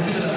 Give me the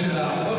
Bismillah.